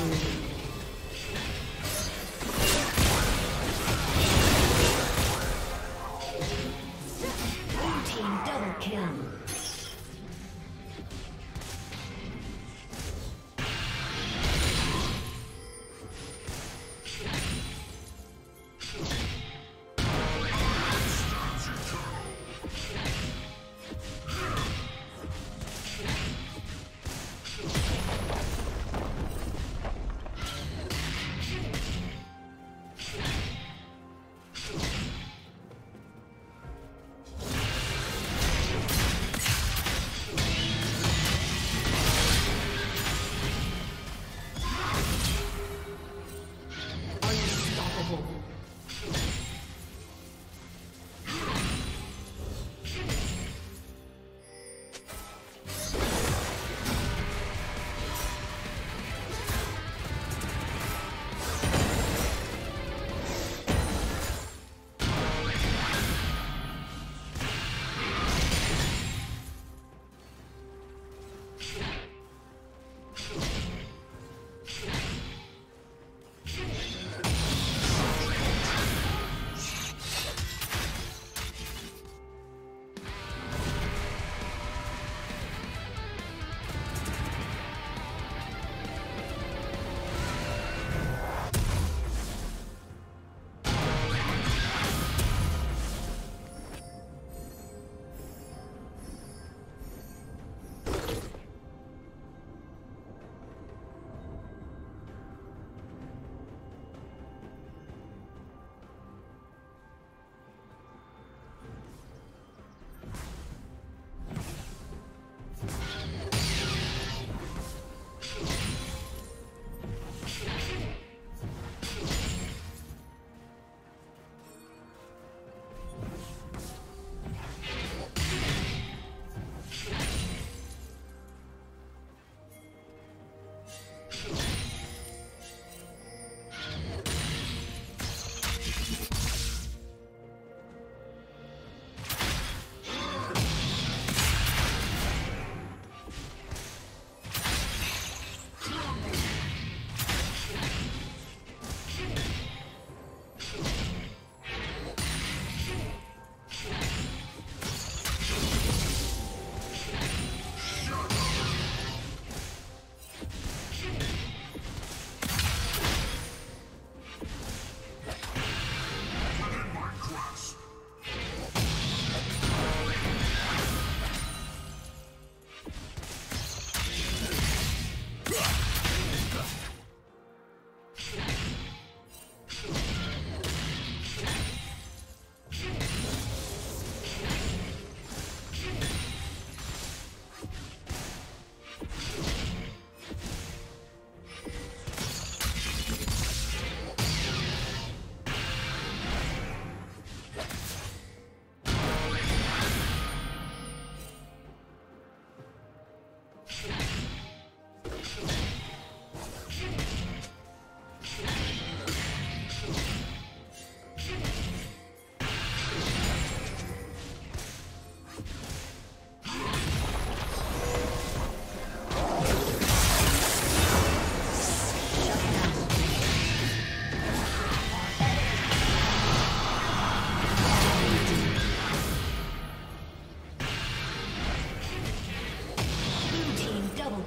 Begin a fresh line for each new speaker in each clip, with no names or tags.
Killing spree.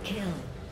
Kill.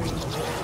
Thank you.